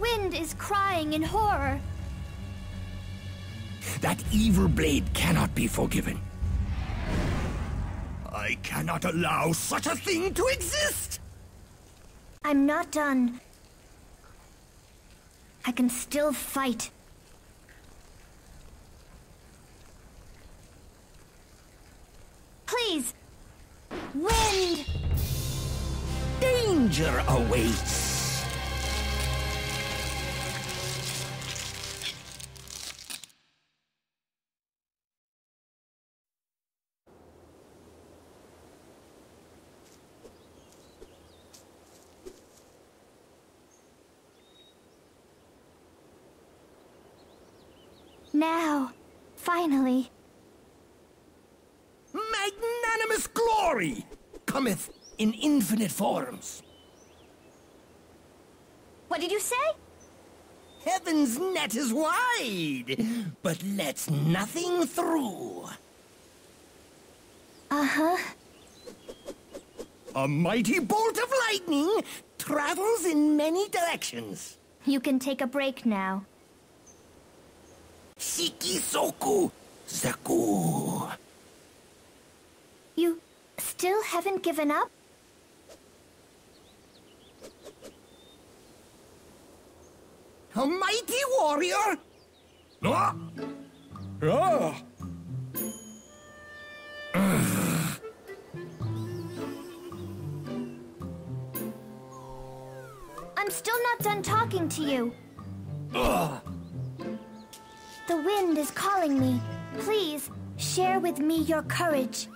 wind is crying in horror. That evil blade cannot be forgiven. I cannot allow such a thing to exist! I'm not done. I can still fight. Please! Wind! Danger awaits! Now, finally. Magnanimous glory cometh in infinite forms. What did you say? Heaven's net is wide, but lets nothing through. Uh-huh. A mighty bolt of lightning travels in many directions. You can take a break now. Shikisoku Zaku. You still haven't given up? A mighty warrior? Ah! Ah! I'm still not done talking to you. Ah! Is calling me. Please, share with me your courage.